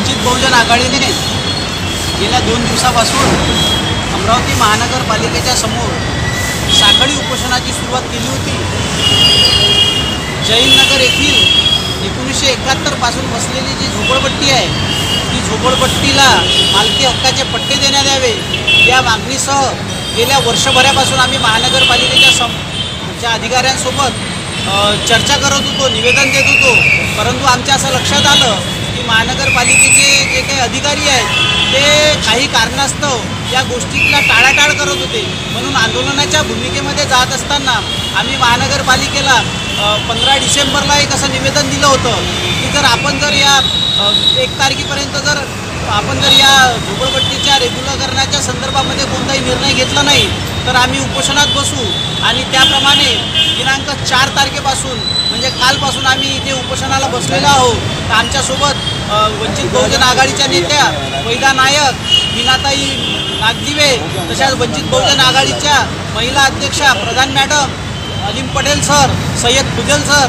वंचित बहुजन आघाडीने गेल्या दोन दिवसापासून अमरावती महानगरपालिकेच्या समोर साखळी उपोषणाची सुरुवात केली होती. जैननगर येथील एकोणीसशे एकाहत्तरपासून बसलेली जी झोपडपट्टी आहे ती झोपडपट्टीला मालकी हक्काचे पट्टे देण्यात यावे या मागणीसह गेल्या वर्षभरापासून आम्ही महानगरपालिकेच्या सम च्या अधिकाऱ्यांसोबत चर्चा करत होतो निवेदन देत होतो. परंतु आमच्या असं लक्षात आलं की महानगरपालिकेचे जे काही अधिकारी आहेत ते काही कारणास्तव या गोष्टीला टाळाटाळ करत होते. म्हणून आंदोलनाच्या भूमिकेमध्ये जात असताना आम्ही महानगरपालिकेला पंधरा डिसेंबरला एक असं निवेदन दिलं होतं की जर आपण जर या एक तारखेपर्यंत जर आपण जर या झोपडपट्टीच्या रेग्युलरकरणाच्या संदर्भामध्ये कोणताही निर्णय घेतला नाही तर आम्ही उपोषणात बसू. आणि त्याप्रमाणे दिनांक चार तारखेपासून म्हणजे कालपासून आम्ही इथे उपोषणाला बसलेलो आहोत. तर आमच्यासोबत वंचित बहुजन आघाडीच्या नेत्या वैदा नायक विनाताई नागदिवे तशाच वंचित बहुजन आघाडीच्या महिला अध्यक्षा Pradhan madam Alim Patel sir Sayyad Fuzal sir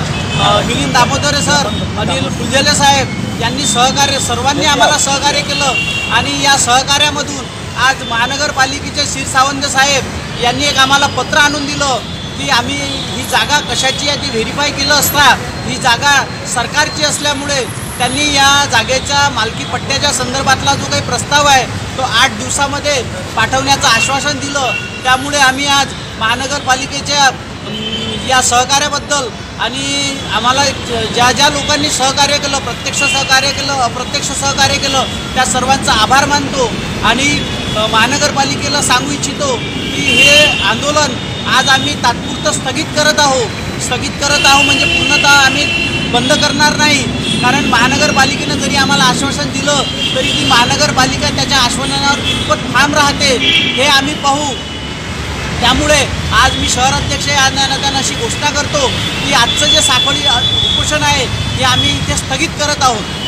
Milind Damodare sir Anil Phuljhele साहेब यांनी सहकार्य सर्वांनी आम्हाला सहकार्य केलं. आणि या सहकार्यामधून आज महानगरपालिकेचे क्षीर सावंत साहेब यांनी एक आम्हाला पत्र आणून दिलं की आम्ही ही जागा कशाची आहे ती व्हेरीफाय केलं असता ही जागा सरकारची असल्यामुळे त्यांनी या जागेच्या मालकी पट्ट्याच्या संदर्भातला जो काही प्रस्ताव आहे तो आठ दिवसामध्ये पाठवण्याचं आश्वासन दिलं. त्यामुळे आम्ही आज महानगरपालिकेच्या या सहकार्याबद्दल आणि आम्हाला ज्या ज्या लोकांनी सहकार्य केलं प्रत्यक्ष सहकार्य केलं अप्रत्यक्ष सहकार्य केलं त्या सर्वांचा आभार मानतो. आणि महानगरपालिकेला सांगू इच्छितो की हे आंदोलन आज आम्ही तात्पुरतं स्थगित करत आहोत. स्थगित करत आहो म्हणजे पूर्णतः आम्ही बंद करणार नाही. कारण महानगरपालिकेनं जरी आम्हाला आश्वासन दिलं तरी ती महानगरपालिका त्याच्या आश्वासनावर कितपत ठाम राहते हे आम्ही पाहू. त्यामुळे आज मी शहर अध्यक्ष या नात्यानं अशी घोषणा करतो की आजचं जे साखळी उपोषण आहे हे आम्ही इथे स्थगित करत आहोत.